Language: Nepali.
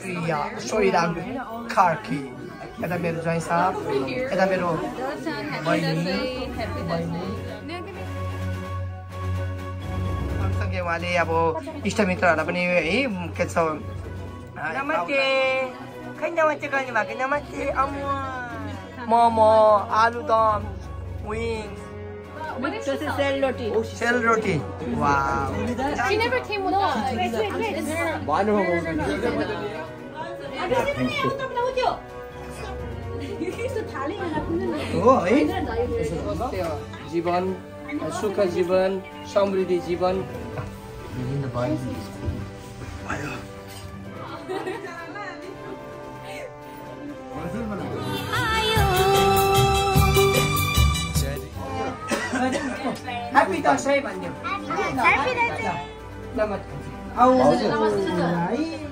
श्री सोहिराम कार्की यता मेरो ज्वाइँ साहब यता मेरो बहिनी सँगसँगै उहाँले अब इष्टमित्रहरूलाई पनि है के छ नमस्ते खै नमस्ते गर्नु भएको नमस्ते मोमो आलुदम विङ्स सेलरोटी. हो है जीवन सुख जीवन समृद्धि जीवन happy birthday 만요. happy birthday. 나 맞. 아우. 나이.